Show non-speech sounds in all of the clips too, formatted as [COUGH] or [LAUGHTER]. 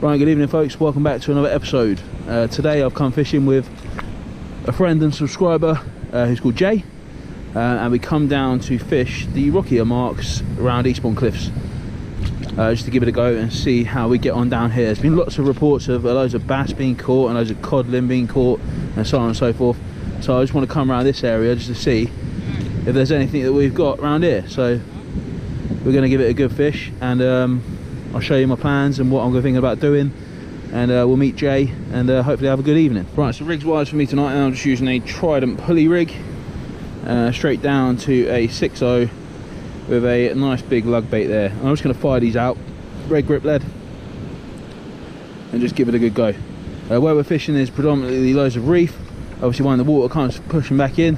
Right, good evening folks, welcome back to another episode. Uh, today I've come fishing with a friend and subscriber uh, who's called Jay uh, and we come down to fish the rockier marks around Eastbourne Cliffs uh, just to give it a go and see how we get on down here. There's been lots of reports of uh, loads of bass being caught and loads of codling being caught and so on and so forth. So I just want to come around this area just to see if there's anything that we've got around here. So we're going to give it a good fish and um, I'll show you my plans and what I'm thinking about doing and uh, we'll meet Jay and uh, hopefully have a good evening. Right, so rigs wise for me tonight I'm just using a Trident pulley rig uh, straight down to a 6.0 with a nice big lug bait there. I'm just going to fire these out, red grip lead and just give it a good go. Uh, where we're fishing is predominantly loads of reef, obviously when the water comes pushing back in,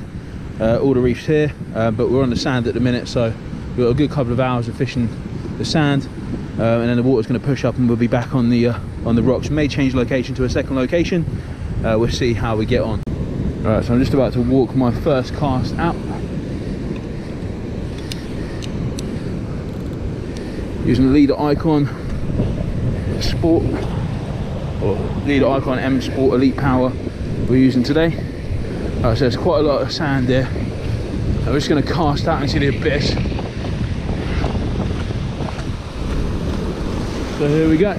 uh, all the reefs here, uh, but we're on the sand at the minute so we've got a good couple of hours of fishing the sand uh, and then the water's going to push up and we'll be back on the uh, on the rocks. May change location to a second location. Uh, we'll see how we get on. All right so i'm just about to walk my first cast out. Using the Leeda icon sport or Leeda icon m sport elite power we're using today. So there's quite a lot of sand there. I'm just going to cast out into the abyss So here we go.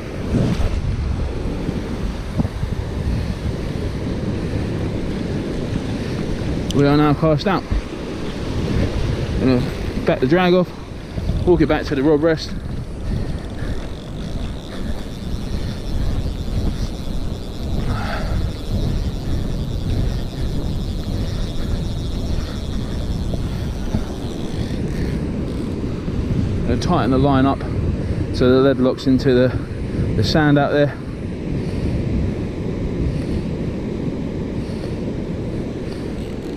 We are now cast out. Gonna back the drag off, walk it back to the rod rest. Gonna tighten the line up so the lead locks into the, the sand out there.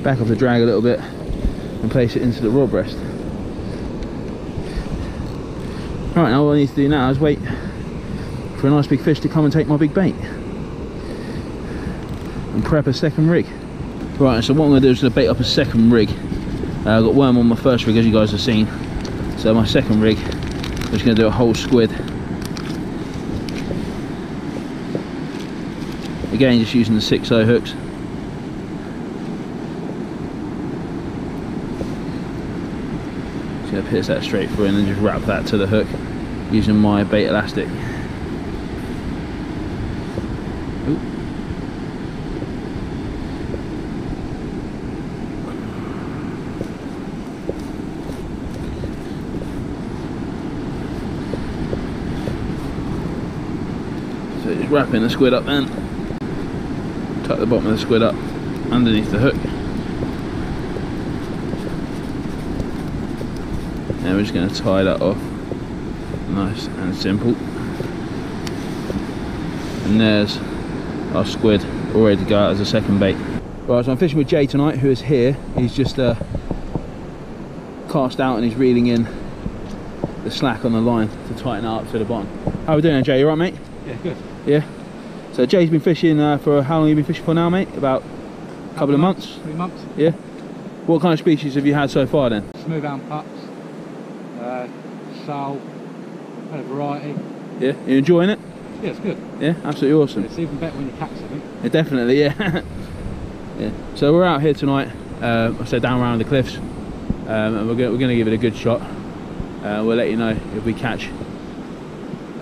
Back off the drag a little bit and place it into the rod rest right now all I need to do now is wait for a nice big fish to come and take my big bait and prep a second rig. Right so what I'm going to do is going to bait up a second rig. Uh, I've got worm on my first rig as you guys have seen. So my second rig I'm just going to do a whole squid. Again, just using the 6.0 hooks. Just to pierce that straight through and then just wrap that to the hook using my bait elastic. Wrapping the squid up then. Tuck the bottom of the squid up underneath the hook. And we're just going to tie that off. Nice and simple. And there's our squid all ready to go out as a second bait. Right, so I'm fishing with Jay tonight, who is here. He's just uh, cast out and he's reeling in the slack on the line to tighten it up to the bottom. How are we doing, Jay? You alright, mate? Yeah, good. Yeah. So Jay's been fishing uh, for how long have you been fishing for now, mate? About a couple, of months. Three months. Yeah. What kind of species have you had so far then? Smoothhound pups. Uh, sole. Had a variety. Yeah. You enjoying it? Yeah, it's good. Yeah. Absolutely awesome. It's even better when you catch something. Yeah, definitely. Yeah. [LAUGHS] yeah. So we're out here tonight. Uh, I said down around the cliffs, um, and we're going we're going to give it a good shot. Uh, we'll let you know if we catch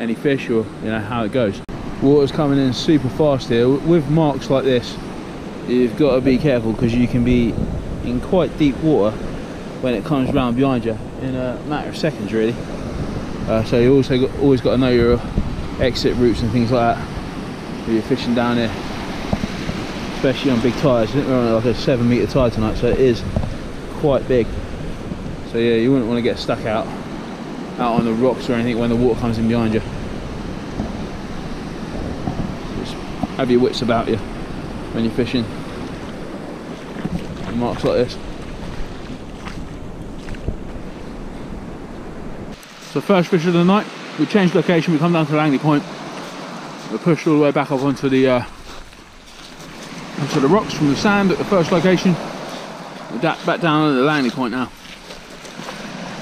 any fish or you know how it goes. Water's coming in super fast here. With marks like this, you've got to be careful because you can be in quite deep water when it comes round behind you in a matter of seconds, really. Uh, so you also got, always got to know your exit routes and things like that when you're fishing down here, especially on big tides. I think we're on like a seven meter tide tonight, so it is quite big. So yeah, you wouldn't want to get stuck out out on the rocks or anything when the water comes in behind you. Just have your wits about you when you're fishing. Marks like this. So first fish of the night, we changed location, we come down to Langley Point. We pushed all the way back up onto the uh, onto the rocks from the sand at the first location. We're back down at the Langley Point now.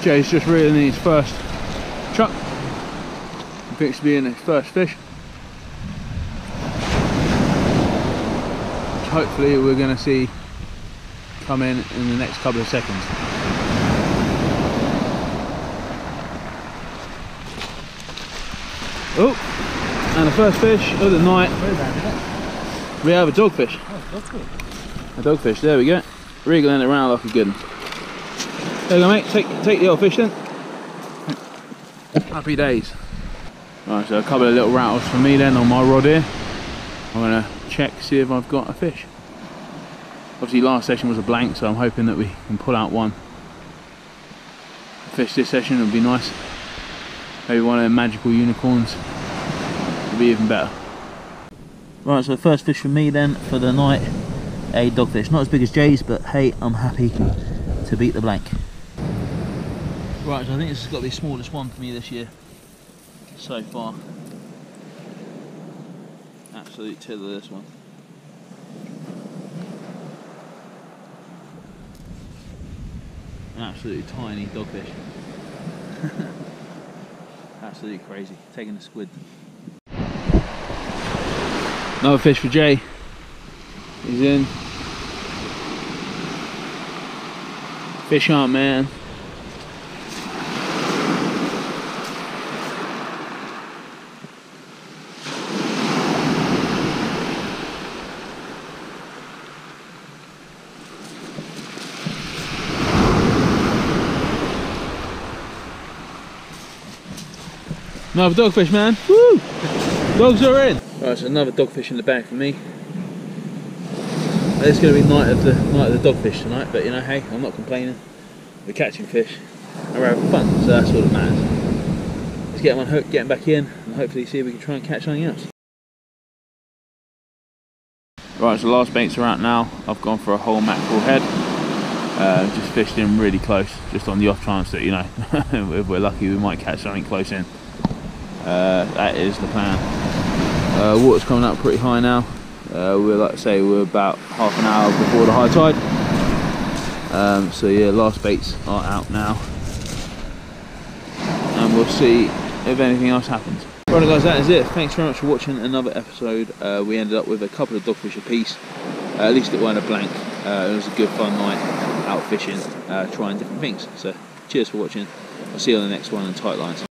Jay's just reeling in his first chuck. He thinks to be in his first fish. Hopefully we're going to see come in in the next couple of seconds. Oh, and the first fish of the night. We have a dogfish. A dogfish, there we go. Wriggling around like a good one. There you go mate, take, take the old fish then. Happy days. Right, so a couple of little rattles for me then on my rod here. I'm gonna check, see if I've got a fish. Obviously last session was a blank, so I'm hoping that we can pull out one. Fish this session would be nice. Maybe one of the magical unicorns would be even better. Right, so first fish for me then for the night, a dogfish. Not as big as Jay's, but hey, I'm happy to beat the blank. Right, so I think this has got to be the smallest one for me this year so far. Absolute tiller this one. An absolutely tiny dogfish. [LAUGHS] Absolutely crazy. Taking a squid. Another fish for Jay. He's in. Fish on, man. Another dogfish, man. Woo! Dogs are in. Right, so another dogfish in the bag for me. It's going to be night of the night of the dogfish tonight, but you know, hey, I'm not complaining. We're catching fish, and we're having fun, so that's all that matters. Let's get them on hook, get them back in, and hopefully see if we can try and catch something else. Right, so the last baits are out now. I've gone for a whole mackerel head. Uh, just fished in really close, just on the off chance that, you know, [LAUGHS] if we're lucky we might catch something close in. Uh, that is the plan. Uh, water's coming up pretty high now. Uh, we're like I say, we're about half an hour before the high tide. Um, so yeah, last baits are out now, and we'll see if anything else happens. Right guys, that is it. Thanks very much for watching another episode. Uh, we ended up with a couple of dogfish apiece. Uh, at least it weren't a blank. Uh, it was a good fun night out fishing, trying different things. So cheers for watching. I'll see you on the next one in tight lines.